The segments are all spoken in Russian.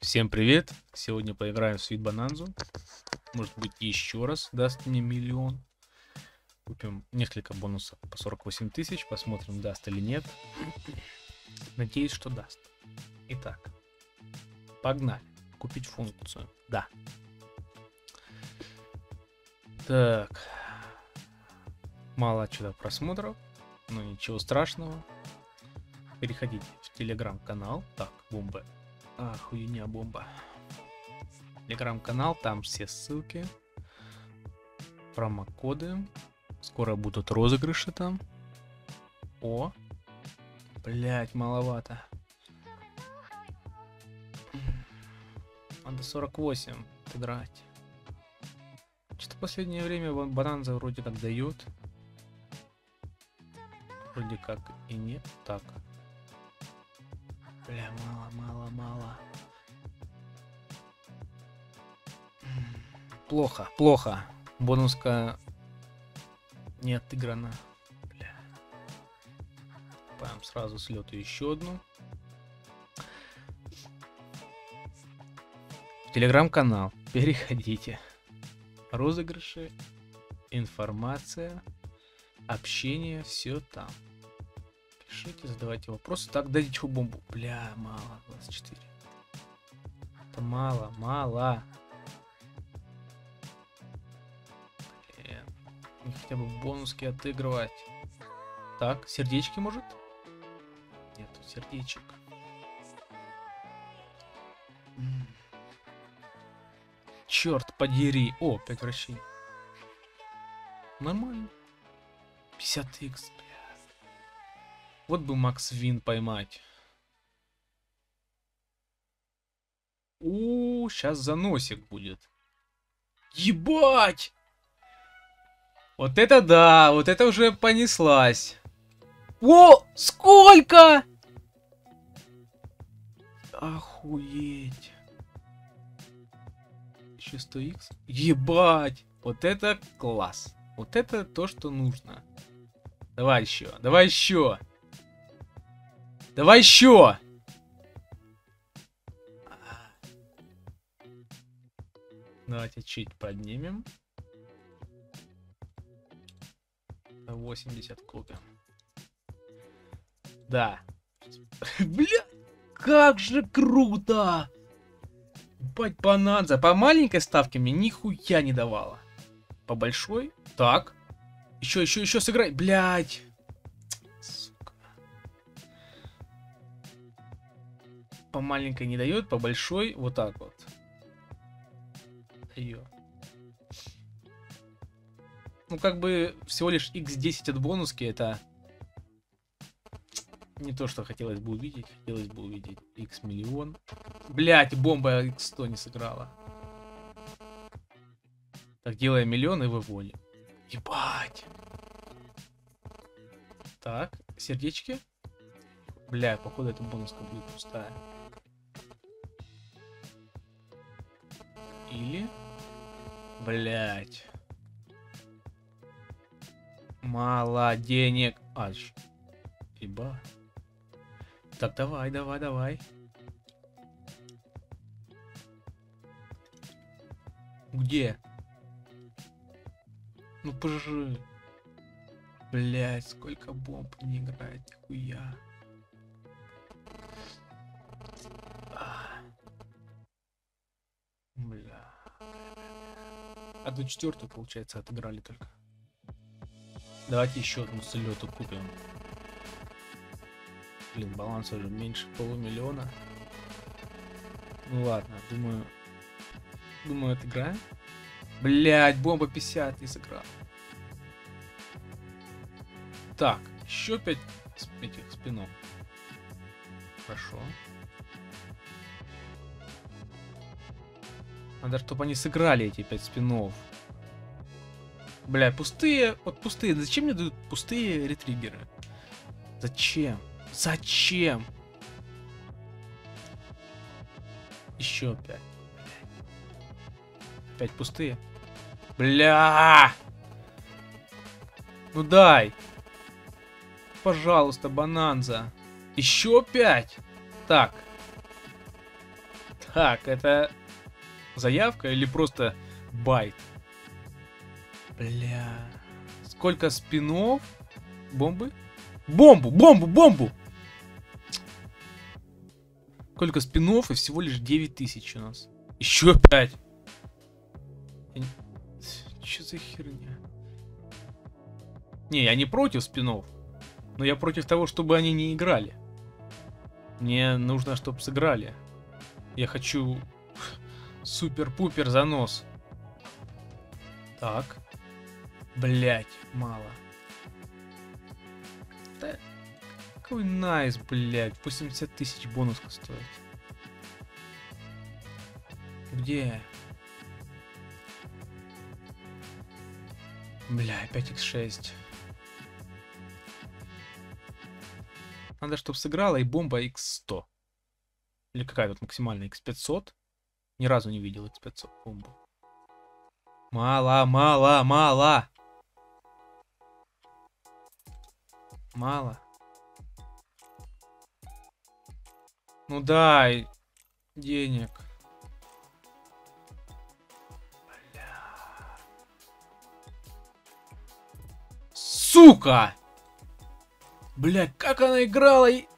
Всем привет! Сегодня поиграем в Sweet Bonanza. Может быть еще раз даст мне миллион. Купим несколько бонусов по 48 тысяч, посмотрим даст или нет. Надеюсь, что даст. Итак, погнали. Купить функцию. Да. Так. Мало что-то просмотров, но ничего страшного. Переходите в телеграм-канал. Так, бомба а, хуйня бомба. Телеграм-канал, там все ссылки. Промокоды. Скоро будут розыгрыши там. О. Блять, маловато. Надо 48 играть. Что-то в последнее время бананза вроде как дают. Вроде как и нет. Так. Бля, мало, мало, мало. Плохо, плохо. Бонуска не отыграна. Бля. Купаем сразу с лету еще одну. Телеграм-канал. Переходите. Розыгрыши, информация, общение, все там. Пишите, задавайте вопросы. Так, дайте чего бомбу. Бля, мало, 24. Это мало, мало. Блин. Хотя бы бонуски отыгрывать. Так, сердечки может? Нету сердечек. Черт подери. О, 5 вращений. Нормально. 50 икс. Вот бы Макс Вин поймать. У, сейчас заносик будет. Ебать! Вот это да, вот это уже понеслась. О, сколько? Охуеть. Еще 100 х Ебать! Вот это класс. Вот это то, что нужно. Давай еще, давай еще. Давай еще! Давайте чуть поднимем. 80 купим. Да. Бля, как же круто! Бать бананза. По маленькой ставке мне нихуя не давала. По большой? Так. Еще, еще, еще сыграй. Блять. По маленькой не дает, по большой вот так вот. Ее. Ну, как бы всего лишь x10 от бонуски, это не то, что хотелось бы увидеть. Хотелось бы увидеть x миллион. Блять, бомба x100 не сыграла. Так, делаем миллион и выводим. Ебать. Так, сердечки. Бля, походу эта бонуска будет пустая. Или... Блять. Мало денег. А, Иба. Так, давай, давай, давай. Где? Ну пожи. Блять, сколько бомб не играет, нихуя. Одну четвертую, получается, отыграли только. Давайте еще одну слету купим. Блин, баланс уже меньше полумиллиона. Ну ладно, думаю... Думаю, отыграем. Блять, бомба 50 не сыграл. Так, еще 5 этих спинов. Хорошо. Надо, чтобы они сыграли эти пять спинов. Бля, пустые, вот пустые. Зачем мне дают пустые ретриггеры? Зачем? Зачем? Еще пять. Пять пустые. Бля! Ну дай. Пожалуйста, бананза. Еще пять. Так. Так, это заявка или просто байт? Бля. Сколько спинов? Бомбы? Бомбу, бомбу, бомбу! Сколько спинов и всего лишь 9 тысяч у нас. Еще 5. Я... Че за херня? Не, я не против спинов. Но я против того, чтобы они не играли. Мне нужно, чтобы сыграли. Я хочу супер-пупер занос. Так. Блять, мало. Да, какой найс, блять. 80 тысяч бонуска стоит. Где? Бля, 5x6. Надо, чтобы сыграла и бомба x100. Или какая тут максимальная x500. Ни разу не видел x500 бомбу. Мало, мало, мало. Мало. Ну дай денег. Сука! Бля, как она играла и...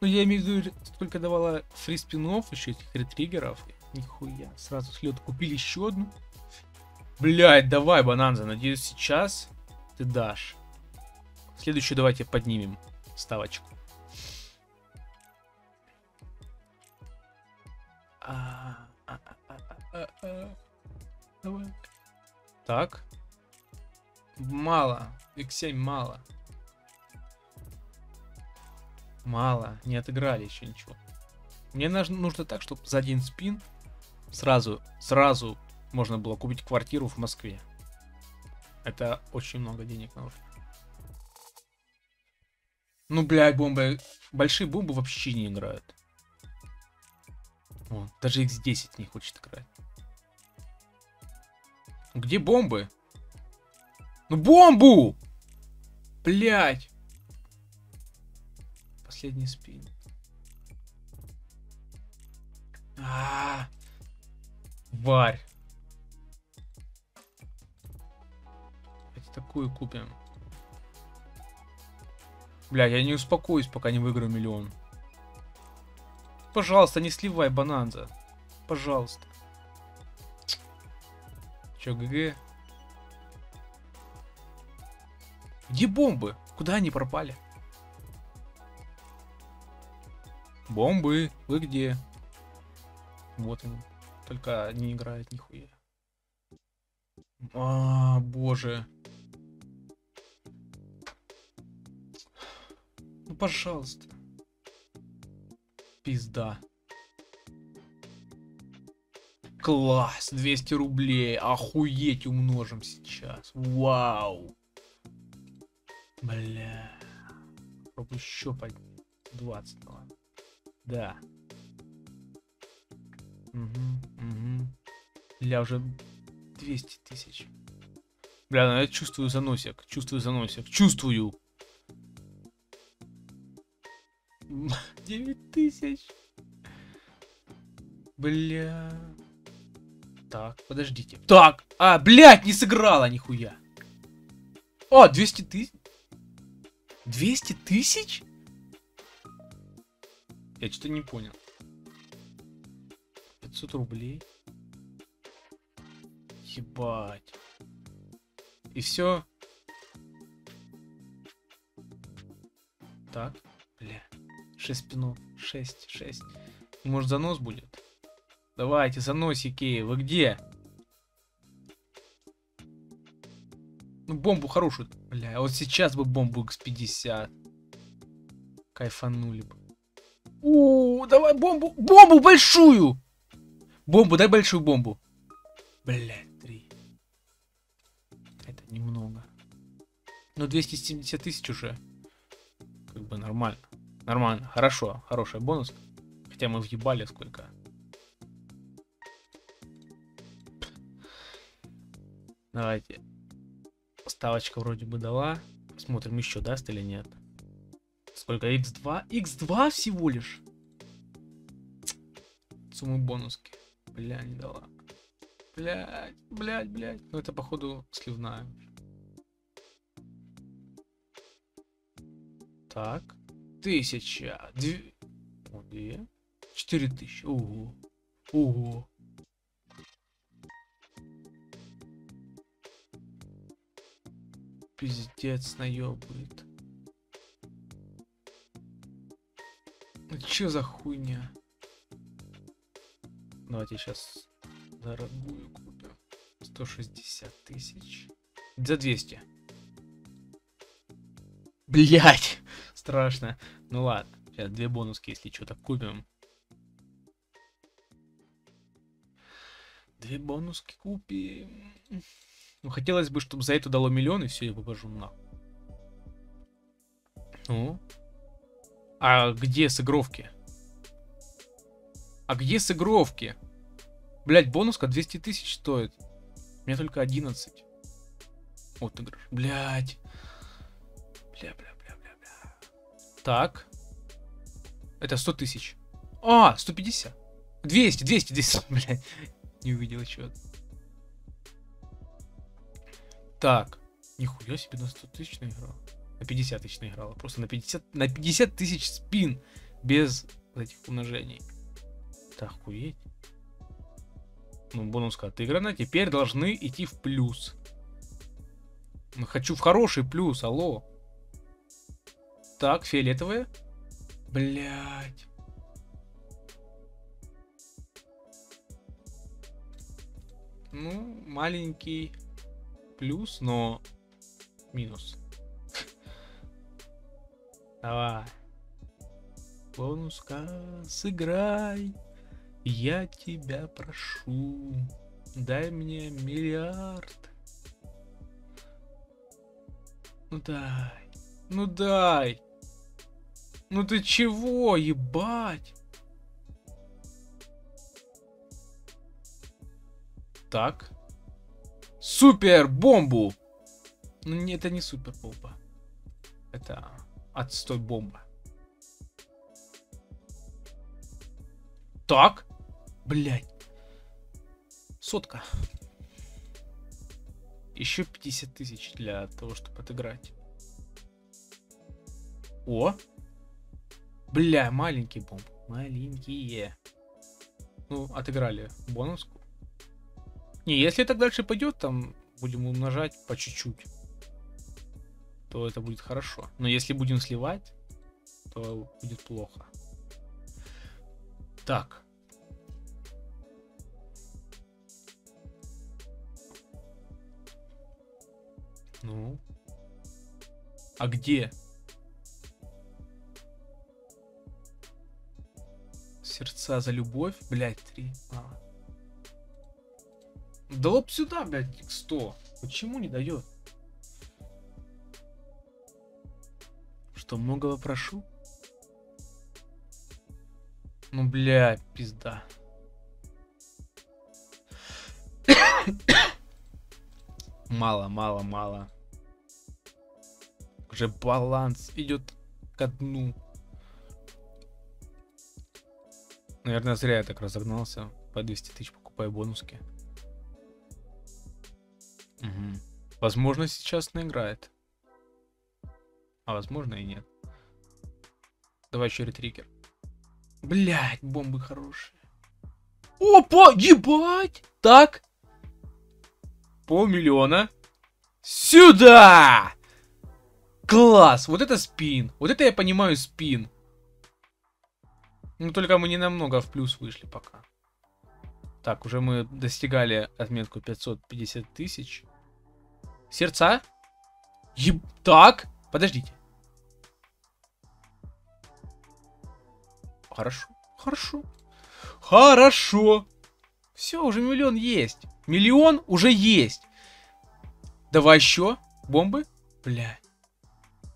Ну, я имею в виду, сколько давала фри спинов, еще этих ретриггеров. Нихуя, сразу слет купили еще одну. Блять, давай, Бананза, надеюсь, сейчас ты дашь. Следующую давайте поднимем ставочку. А, а, а. Так. Мало. X7 мало. Мало. Не отыграли еще ничего. Мне нужно так, чтобы за один спин сразу, сразу можно было купить квартиру в Москве. Это очень много денег нужно. Ну, блядь, бомбы. Большие бомбы вообще не играют. О, даже X10 не хочет играть. Где бомбы? Ну, бомбу! Блядь. Последний спин. А, -а, -а. Варь. Давайте такую купим. Бля, я не успокоюсь, пока не выиграю миллион. Пожалуйста, не сливай бананза. Пожалуйста. Чё, ГГ? Где бомбы? Куда они пропали? Бомбы, вы где? Вот они. Только не играют нихуя. А, боже. Ну, пожалуйста. Пизда. Класс, 200 рублей. Охуеть умножим сейчас. Вау. Бля. Попробуй еще по 20. Ладно. Да. Угу, угу. Бля, уже 200 тысяч. Бля, ну я чувствую заносик. Чувствую заносик. Чувствую. 9 тысяч. Бля. Так, подождите. Так, а, блядь, не сыграла нихуя. О, 200 тысяч. 200 тысяч? Я что-то не понял. 500 рублей. Ебать. И все. Так, бля. 6 спинов. 6, 6. Может занос будет? Давайте, заносики, вы где? Ну, бомбу хорошую. Бля, вот сейчас бы бомбу X50. Кайфанули бы. У, давай бомбу, бомбу большую! Бомбу, дай большую бомбу. Блять, три. Это немного. Ну, 270 тысяч уже. Как бы нормально. Нормально, хорошо, хороший бонус. Хотя мы въебали сколько. Давайте. Ставочка вроде бы дала. Посмотрим, еще даст или нет. Сколько? X2? X2 всего лишь? суммы бонуски. Бля, не дала. Блять, блять, блять. Ну это походу сливная. Так. Тысяча. Две. Четыре тысячи. Ого. Ого. Пиздец наебывает. Чё за хуйня? Давайте сейчас дорогую купим. 160 тысяч. За 200. Блять, страшно. Ну ладно, сейчас две бонуски, если что-то купим. Две бонуски купим. Ну, хотелось бы, чтобы за это дало миллион, и все, я покажу на. Ну. А где сыгровки? А где сыгровки? Блять, бонуска 200 тысяч стоит. У меня только 11. Вот игра. Блять. Бля, бля, бля, бля, бля. Так. Это 100 тысяч. А, 150. 200, 200, 200. Блять. Не увидел счет. Так. Нихуя себе на 100 тысяч наиграл. На 50 тысяч наиграла. Просто на 50, на 50 тысяч спин. Без этих умножений. Так, охуеть. Ну, бонуска отыграна. Теперь должны идти в плюс. Ну, хочу в хороший плюс, алло. Так, фиолетовые. Блять. Ну, маленький плюс, но минус. Давай. Бонуска, сыграй. Я тебя прошу. Дай мне миллиард. Ну дай. Ну дай. Ну ты чего, ебать? Так. Супер бомбу. Ну это не супер бомба. Это отстой бомба. Так. Блять. Сотка. Еще 50 тысяч для того, чтобы отыграть. О! Бля, маленький бомб. Маленькие. Ну, отыграли бонуску. Не, если так дальше пойдет, там будем умножать по чуть-чуть, то это будет хорошо. Но если будем сливать, то будет плохо. Так. Ну. А где? Сердца за любовь, блять, три. А. Да лоб сюда, блядь, 100. Почему не дает? Что, многого прошу? Ну, блядь, пизда. мало, мало, мало. Уже баланс идет ко дну. Наверное, зря я так разогнался. По 200 тысяч покупаю бонуски. Угу. Возможно, сейчас наиграет. А возможно и нет. Давай еще ретриггер. Блять, бомбы хорошие. Опа, ебать! Так. Полмиллиона. Сюда! Класс! Вот это спин. Вот это я понимаю спин. Ну, только мы не намного в плюс вышли пока. Так, уже мы достигали отметку 550 тысяч. Сердца? Еб... Так, подождите. Хорошо, хорошо. Хорошо. Все, уже миллион есть. Миллион уже есть. Давай еще. Бомбы? Бля.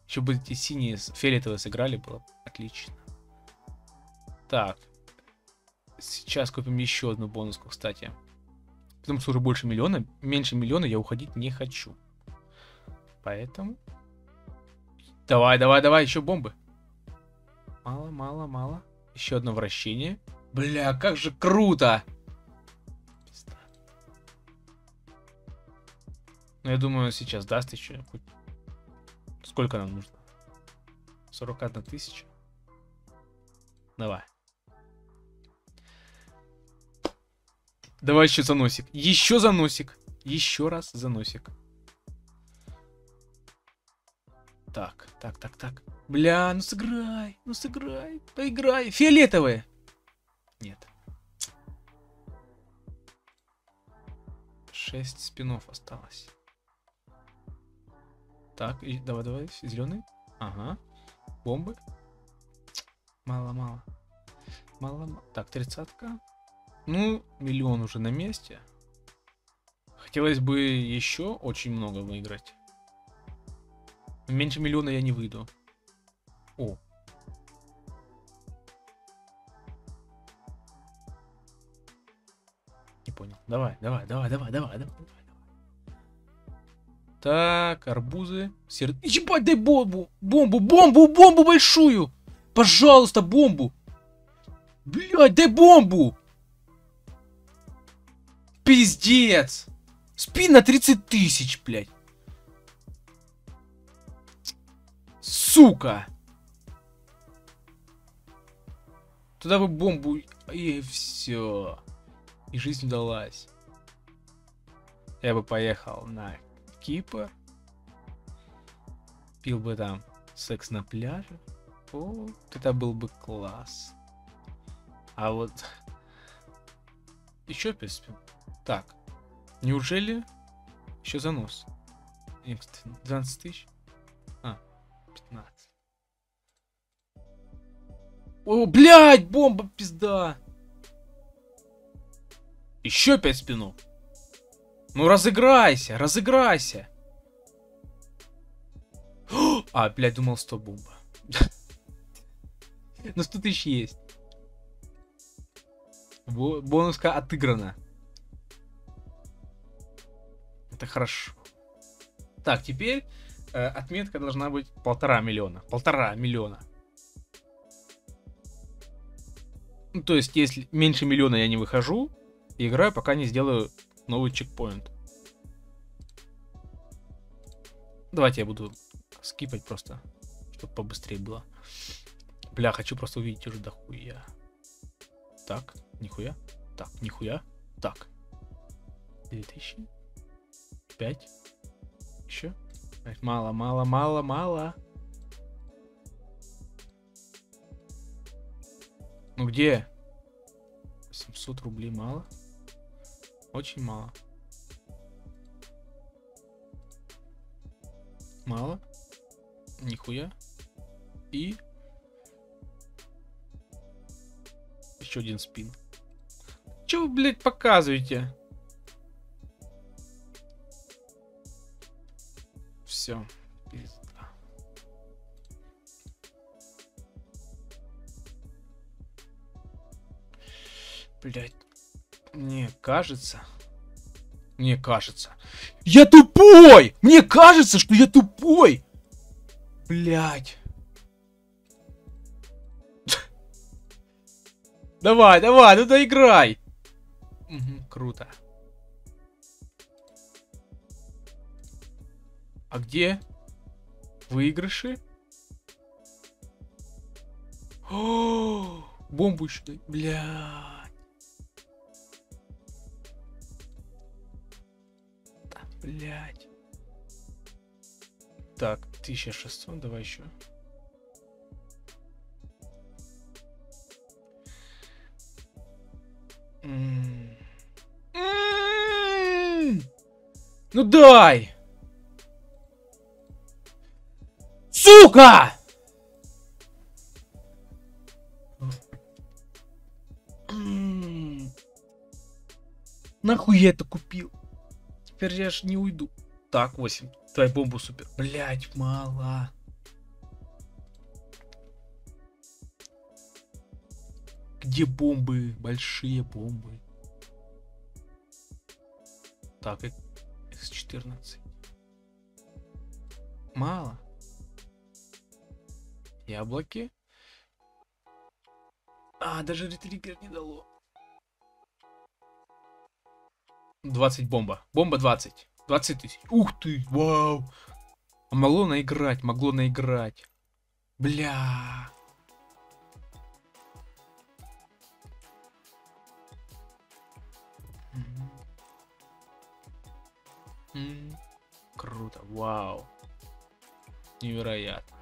Еще бы эти синие фиолетовые сыграли, было отлично. Так. Сейчас купим еще одну бонуску, кстати. Потому что уже больше миллиона. Меньше миллиона я уходить не хочу. Поэтому... Давай, давай, давай, еще бомбы. Мало, мало, мало. Еще одно вращение. Бля, как же круто! Ну, я думаю, сейчас даст еще хоть... Сколько нам нужно? 41 тысяча. Давай. Давай еще заносик. Еще заносик. Еще раз заносик. Так, так, так, так. Бля, ну сыграй, ну сыграй, поиграй. Фиолетовые. Нет. Шесть спинов осталось. Так, и давай, давай, зеленый. Ага. Бомбы. Мало, мало. Мало, мало. Так, тридцатка. Ну, миллион уже на месте. Хотелось бы еще очень много выиграть. Меньше миллиона я не выйду. О. Не понял. Давай, давай, давай, давай, давай, давай. Так, арбузы. Сер... Ебать, дай бомбу! Бомбу, бомбу, бомбу большую! Пожалуйста, бомбу! Блядь, дай бомбу! Пиздец! Спин на 30 тысяч, блядь. Сука! Туда бы бомбу, и все. И жизнь удалась. Я бы поехал на Кипр. Пил бы там секс на пляже. О, это был бы класс. А вот... Еще перспим. Так. Неужели еще занос? 12 тысяч? О, блядь, бомба, пизда. Еще пять спинов. Ну разыграйся, разыграйся. А, блядь, думал 100 бомба. Ну 100 тысяч есть. Бонуска отыграна. Это хорошо. Так, теперь э, отметка должна быть полтора миллиона. Полтора миллиона. Ну, то есть, если меньше миллиона я не выхожу, играю, пока не сделаю новый чекпоинт. Давайте я буду скипать просто, чтобы побыстрее было. Бля, хочу просто увидеть уже дохуя. Так, нихуя. Так, нихуя. Так. 2000. 5. Еще. Мало, мало, мало, мало. Ну где? 700 рублей мало. Очень мало. Мало. Нихуя. И еще один спин. Че вы, блядь, показываете? Все. Блять. Мне кажется. Мне кажется. Я тупой! Мне кажется, что я тупой! Блять. Давай, давай, ну доиграй. Угу, круто. А где выигрыши? О, бомбу еще дай. Блядь. Да, блядь. Так, 1600, давай еще. Ну дай! Сука! Нахуй я это купил? Теперь я ж не уйду. Так, 8. Твоя бомбу супер. Блять, мало. Где бомбы? Большие бомбы. Так, X14. Мало. Яблоки. А, даже ретриггер не дало. 20 бомба. Бомба 20. 20 тысяч. Ух ты, вау. А могло наиграть, могло наиграть. Бля. Круто, вау. Невероятно.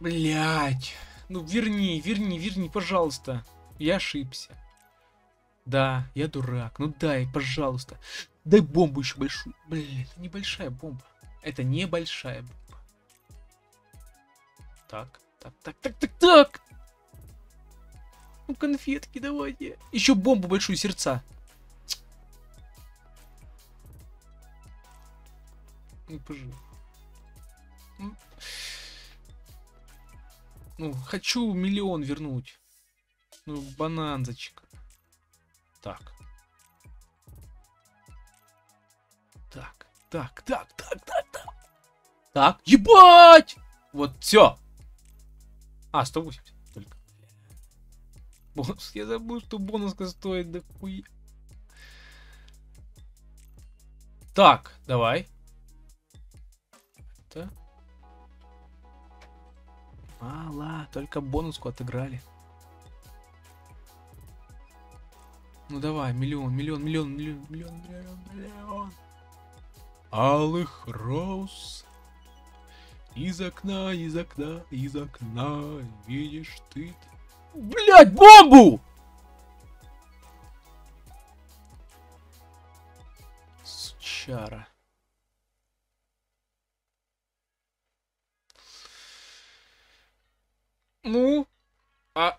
Блять. Ну верни, верни, верни, пожалуйста. Я ошибся. Да, я дурак. Ну дай, пожалуйста. Дай бомбу еще большую. Блин, это небольшая бомба. Это небольшая бомба. Так, так, так, так, так, так. Ну конфетки давайте. Еще бомбу большую сердца. Ну, пожалуйста. Хочу миллион вернуть. Ну, бананзочка. Так. Так, так, так, так, так, так. Так, ебать! Вот, все. А, 180 только. Бонус. Я забыл, что бонуска стоит да хуя. Так, давай. Это... Мало, только бонуску отыграли. Ну давай, миллион, миллион, миллион, миллион, миллион, миллион, миллион. Алых роз. Из окна, из окна, из окна видишь ты. Блять, бомбу! Сучара. Ну? А...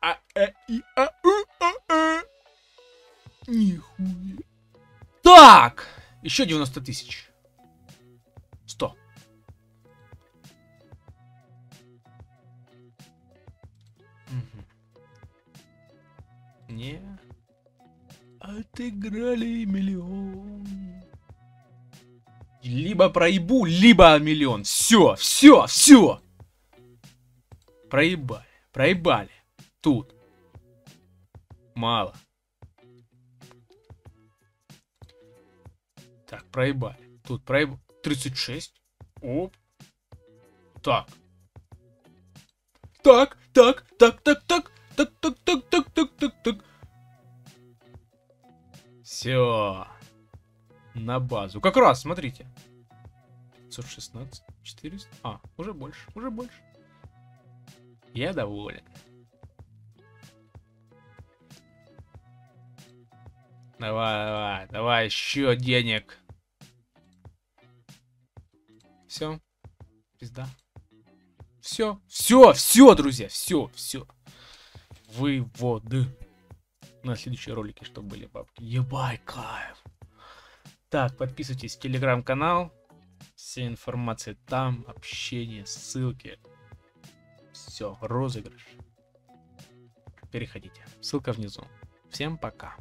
А, э, и, а, у, а, а. Нихуя. Так! Еще 90 тысяч. 100. Не. Отыграли миллион. Либо проебу, либо миллион. Все, все, все. Проебали. Проебали. Тут. Мало. Так, проебали. Тут проебали. 36. Оп. Так. Так, так, так, так, так, так, так, так, так, так, так, так. Все. На базу. Как раз, смотрите. 516, 400. А, уже больше, уже больше. Я доволен. Давай, давай, давай, еще денег. Все. Пизда. Все, все, все, друзья, все, все. Выводы. На следующие ролики, чтобы были бабки. Ебай, кайф. Так, подписывайтесь в телеграм-канал. Вся информация там, общение, ссылки. Все, розыгрыш. Переходите. Ссылка внизу. Всем пока.